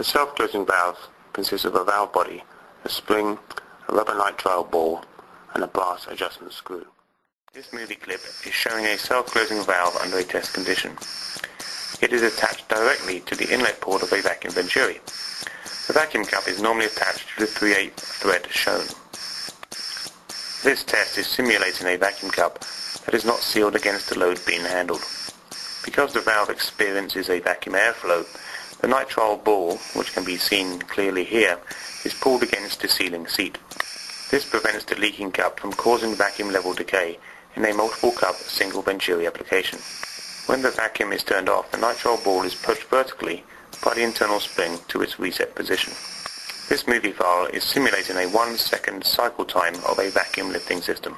The self-closing valve consists of a valve body, a spring, a rubber nitrile ball, and a brass adjustment screw. This movie clip is showing a self-closing valve under a test condition. It is attached directly to the inlet port of a vacuum venturi. The vacuum cup is normally attached to the 3 8 thread shown. This test is simulating a vacuum cup that is not sealed against the load being handled. Because the valve experiences a vacuum airflow, the nitrile ball, which can be seen clearly here, is pulled against the sealing seat. This prevents the leaking cup from causing vacuum level decay in a multiple cup single venturi application. When the vacuum is turned off, the nitrile ball is pushed vertically by the internal spring to its reset position. This movie file is simulating a one second cycle time of a vacuum lifting system.